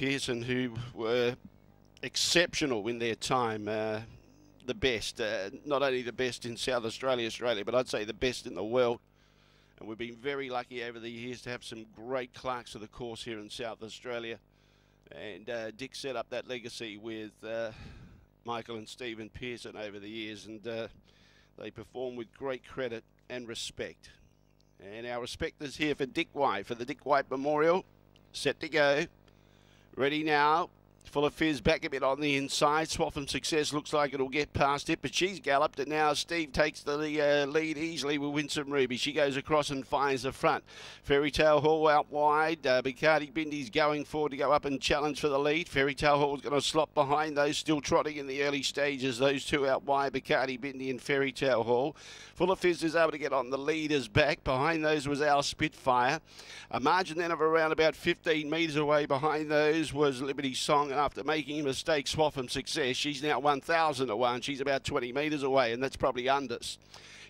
Pearson, who were exceptional in their time. Uh, the best, uh, not only the best in South Australia, Australia, but I'd say the best in the world. And we've been very lucky over the years to have some great clerks of the course here in South Australia. And uh, Dick set up that legacy with uh, Michael and Stephen Pearson over the years, and uh, they perform with great credit and respect. And our respect is here for Dick White, for the Dick White Memorial. Set to go. Ready now. Full of fizz back a bit on the inside. Swaffham Success looks like it'll get past it, but she's galloped it now. Steve takes the uh, lead easily with Winsome Ruby. She goes across and finds the front. Fairy Tale Hall out wide. Uh, Bacardi Bindi's going forward to go up and challenge for the lead. Fairy Tale Hall's going to slot behind those still trotting in the early stages. Those two out wide, Bacardi Bindi and Fairy Tale Hall. Full of Fizz is able to get on the leaders back. Behind those was our Spitfire. A margin then of around about 15 metres away behind those was Liberty Song. And after making a mistake, Swaffham Success, she's now 1,000 to 1. She's about 20 metres away, and that's probably unders.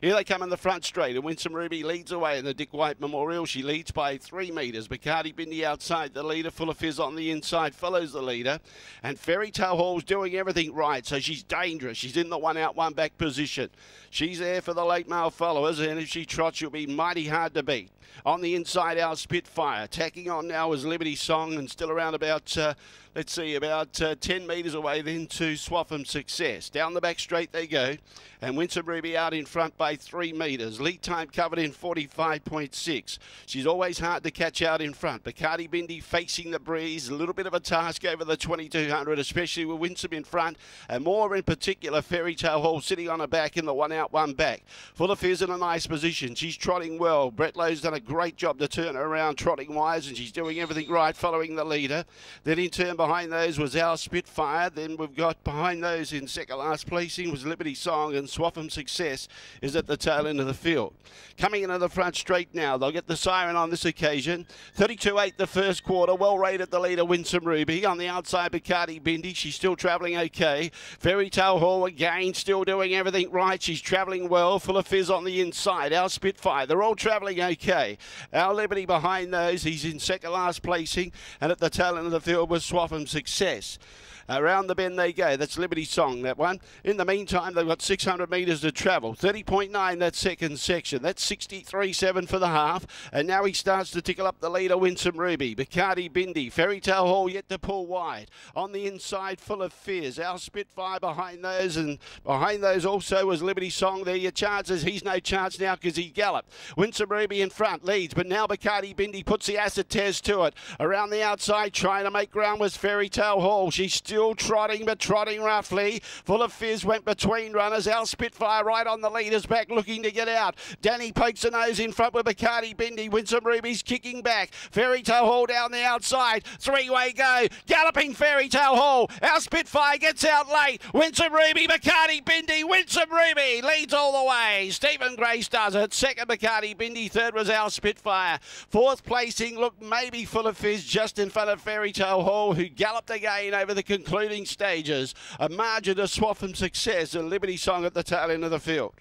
Here they come in the front straight, and Winsome Ruby leads away in the Dick White Memorial. She leads by three metres. Bacardi Bindi outside the leader, full of fizz on the inside, follows the leader. And Fairy Tale Hall's doing everything right, so she's dangerous. She's in the one out, one back position. She's there for the late mail followers, and if she trots, she'll be mighty hard to beat. On the inside, our Spitfire. Tacking on now is Liberty Song, and still around about, uh, let's see, about uh, 10 metres away then to Swaffham Success. Down the back straight they go, and Winsome Ruby out in front by three metres. Lead time covered in 45.6. She's always hard to catch out in front. Bacardi Bindi facing the breeze. A little bit of a task over the 2200, especially with Winsome in front, and more in particular, Fairy Tale Hall sitting on her back in the one out, one back. Full of Fizz in a nice position. She's trotting well. Brett Lowe's done a great job to turn her around trotting wise, and she's doing everything right following the leader. Then in turn behind those was our Spitfire. Then we've got behind those in second last placing was Liberty Song, and Swaffham Success is at the tail end of the field. Coming into the front straight now, they'll get the siren on this occasion. 32-8 the first quarter, well rated the leader Winsome Ruby. On the outside, Bacardi Bindi, she's still travelling okay. Fairy Tale Hall again, still doing everything right. She's travelling well, full of fizz on the inside. Our Spitfire, they're all travelling okay. Our Liberty behind those, he's in second last placing, and at the tail end of the field was Swaffham Success. Around the bend they go. That's Liberty Song, that one. In the meantime, they've got 600 metres to travel. 30.9 that second section. That's 63.7 for the half. And now he starts to tickle up the leader, Winsome Ruby. Bacardi Bindi. Fairy Tale Hall yet to pull wide. On the inside, full of fizz. Our Spitfire behind those. And behind those also was Liberty Song. There your chances. He's no chance now because he galloped. Winsome Ruby in front leads. But now Bacardi Bindi puts the acid test to it. Around the outside, trying to make ground was Fairy Tale Hall. She's still trotting, but trotting roughly. Full of fizz went between runners. Our Spitfire right on the leader's back, looking to get out. Danny pokes a nose in front with Bacardi Bindi. Winsome Ruby's kicking back. Fairy Tale Hall down the outside. Three-way go. Galloping Fairy Tale Hall. Our Spitfire gets out late. Winsome Ruby, Bacardi Bindi. Winsome Ruby leads all the way. Stephen Grace does it. Second, Bacardi Bindi. Third was our Spitfire. Fourth placing looked maybe full of fizz just in front of Fairy Tale Hall, who galloped again over the concluding stages. A margin of Swaffham Success and Liberty Song at the tail end of the field.